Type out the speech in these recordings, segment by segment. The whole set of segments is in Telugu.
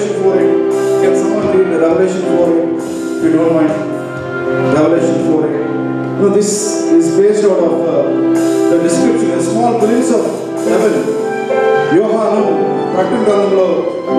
Revelation 4 8, can someone read the Revelation 4 8, if you don't mind? Revelation 4 8. You know, this is based out of uh, the description, a small glimpse of heaven. Yohanu, Praktan Granamlo,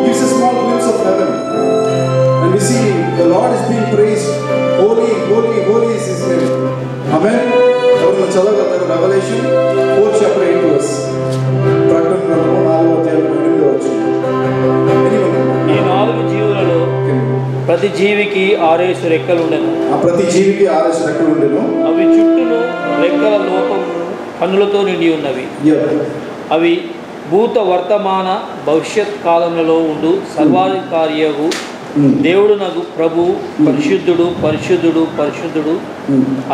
he gives a small glimpse of heaven. And we see the Lord is being praised. Holy, holy, holy is his name. Amen. ఎవరైనా చదవగలరు Revelation four chapter eight verse ప్రకటన గ్రంథము నాలుగో ప్రతి జీవికి ఆరేసు రెక్కలు ఉండెను. ఆ ప్రతి జీవికి ఆరేసి రెక్కలు ఉండేను. అవి చుట్టూను రెక్కల లోపము కన్నులతో నిండి ఉన్నవి. అవి భూత వర్తమాన భవిష్యత్ కాలములలో ఉండు సర్వాధికారియగు. దేవుడు నగు ప్రభు పరిశుద్ధుడు పరిశుద్ధుడు పరిశుద్ధుడు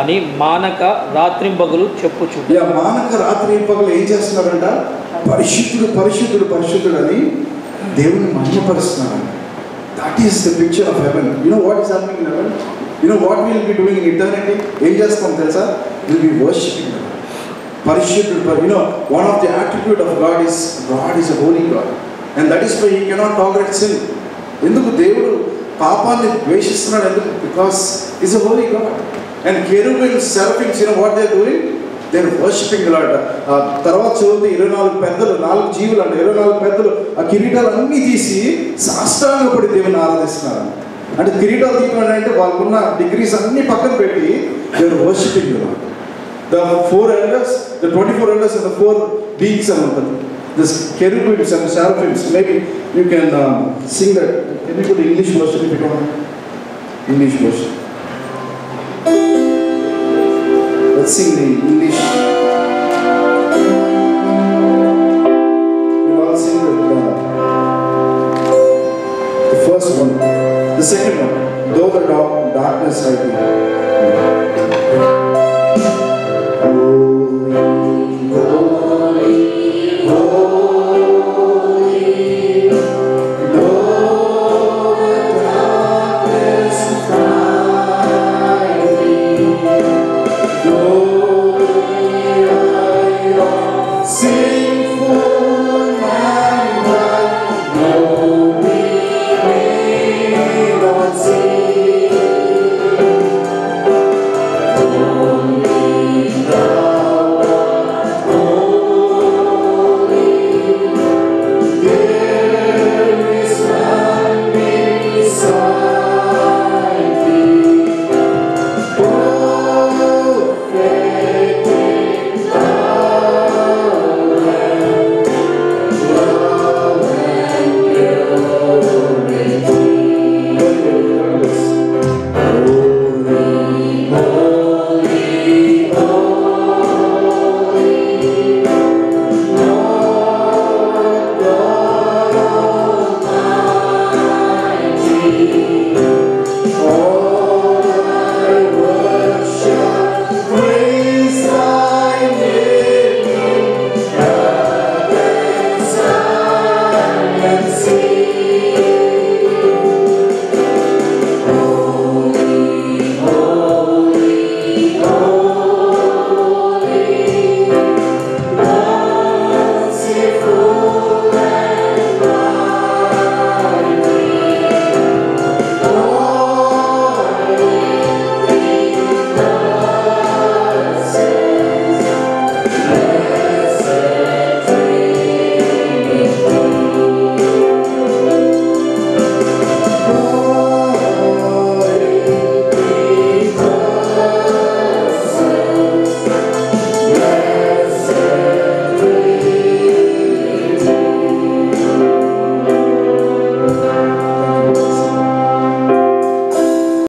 అని మానక రాత్రింబగలు చెప్పుచుండు ఇక మానక రాత్రి పగలు ఏం చేస్తున్నాడంట పరిశుద్ధుడు పరిశుద్ధుడు పరిశుద్ధుడు అని దేవుని మహిమపరుస్తున్నాడు that is the picture of heaven you know what is happening in heaven you know what will be doing in eternity ఏం చేస్తాం తెలుసా విల్ బి వర్షిపింగ్ పరిశుద్ధుడు you know one of the attitude of God is God is a holy God and that is why he cannot tolerate sin ఎందుకు దేవుడు పాపాన్ని ద్వేషిస్తున్నాడు? ఎందుకు? Because is a holy God and cherubims seraphims you know what they doing they're worshipping Lord తర్వాత చదివితే ఇరవై నాలుగు పెద్దలు నాలుగు జీవులు అంటే ఇరవై నాలుగు పెద్దలు ఆ కిరీటాలు అన్నీ తీసి సాష్టాంగపడి దేవుని ఆరాధిస్తున్నారు. అంటే కిరీటాలు తీయడం అంటే వాళ్ళకున్న డిగ్రీస్ అన్ని పక్కన పెట్టి they're worshipping Lord the four elders the twenty four elders the four beings అని ఉంటుంది. This cherubims and seraphims maybe you can sing that can you English version if English version Let's sing the English. We'll all sing the, uh, the first one. The second one. Though the dark, darkness I be,